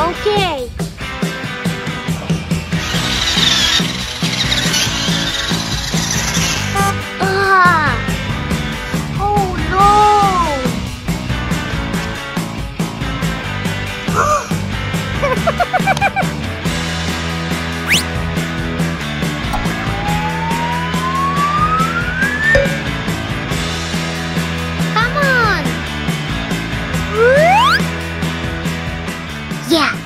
Okay. Yeah.